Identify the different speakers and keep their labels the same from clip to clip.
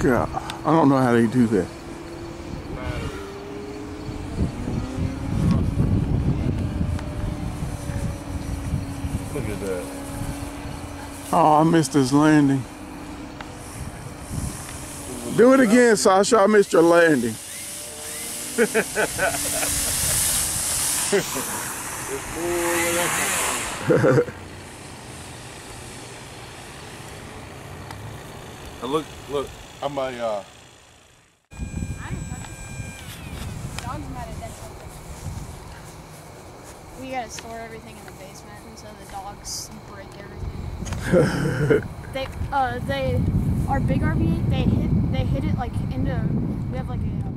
Speaker 1: God, I don't know how they do that.
Speaker 2: Look at that.
Speaker 1: Oh, I missed his landing. Do it again, Sasha. I missed your landing.
Speaker 2: And look, look, I'm a, uh,
Speaker 3: I didn't touch it. Dogs mad at that something. We gotta store everything in the basement, and so the dogs break everything. they, uh, they, our big RV, they hit, they hit it like into. We have like a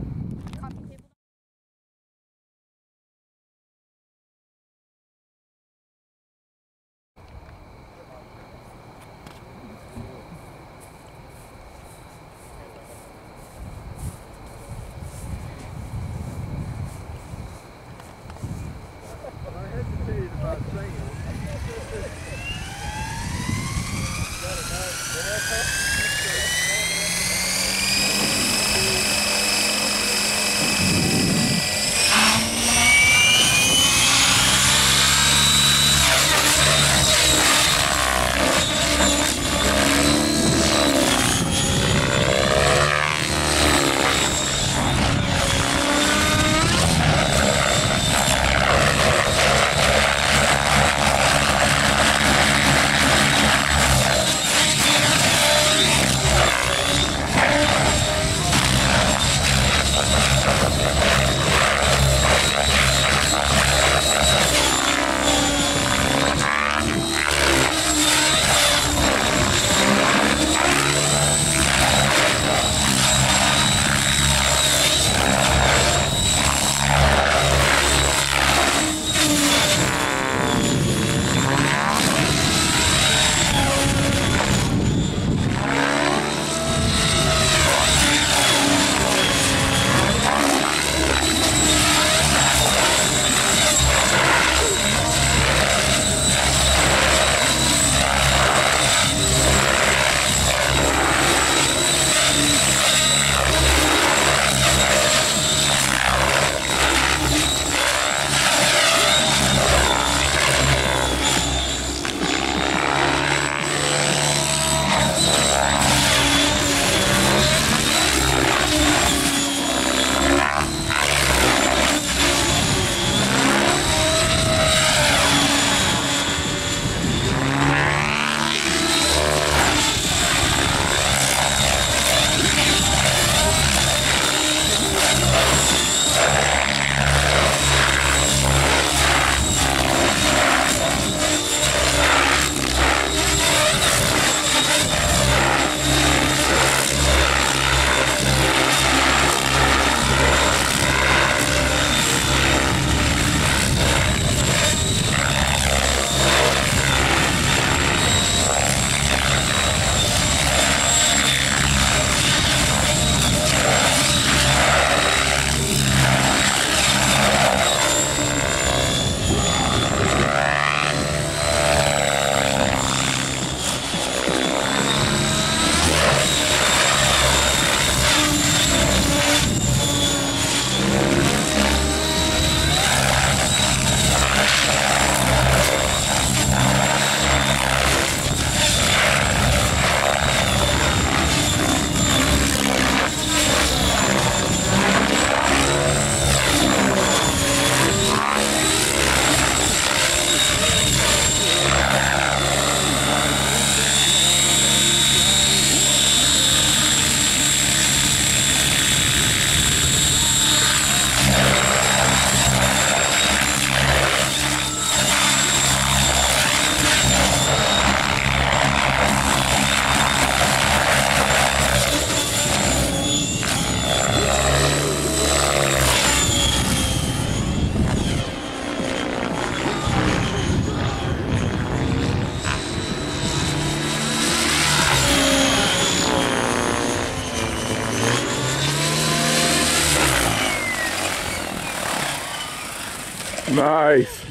Speaker 1: Nice.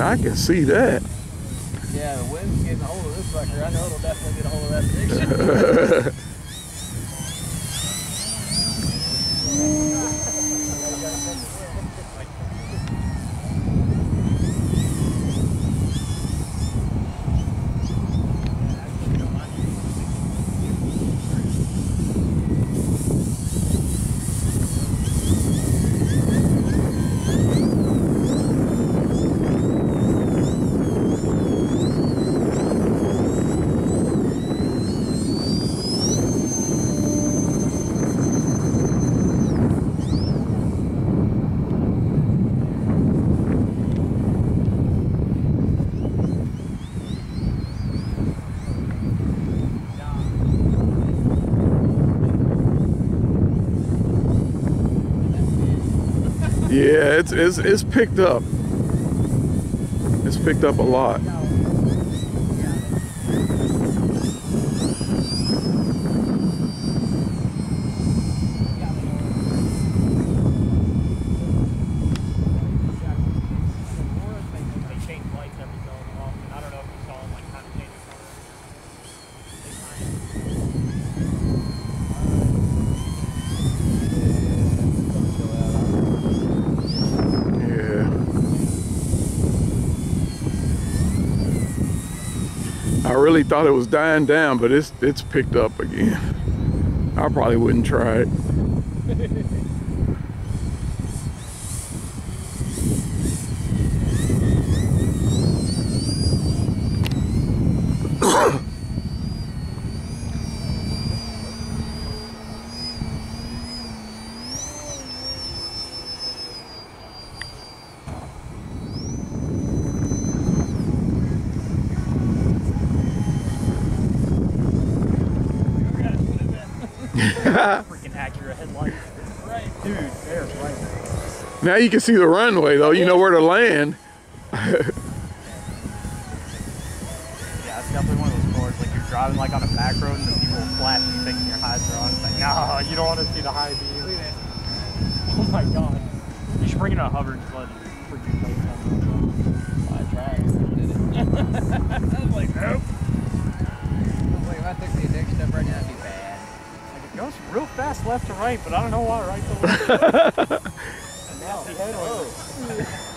Speaker 1: I can see that.
Speaker 4: Yeah, the wind's getting a hold of this sucker. I know it'll definitely get a hold of that fish.
Speaker 1: Yeah, it's it's it's picked up. It's picked up a lot.
Speaker 5: They change lights every so often. I don't know if you saw them like kind of change color. They kind of
Speaker 1: Yeah. I really thought it was dying down, but it's it's picked up again. I probably wouldn't try it.
Speaker 5: Freaking accurate headlights. Right, dude. They're right.
Speaker 1: Now you can see the runway though. You know where to land.
Speaker 5: Yeah, it's definitely one of those cars. Like you're driving like on a back road and the people flash and you thinking your highs are on. It's like, no, you don't want to see the high beam. Oh my god. You should bring in a hover and just let it freaking play
Speaker 4: I tried. Did.
Speaker 5: I was like, nope.
Speaker 4: Like, if I took the addiction up right now,
Speaker 5: goes real fast left to right, but I don't know why right to left. and nasty headlights.
Speaker 4: Yeah, there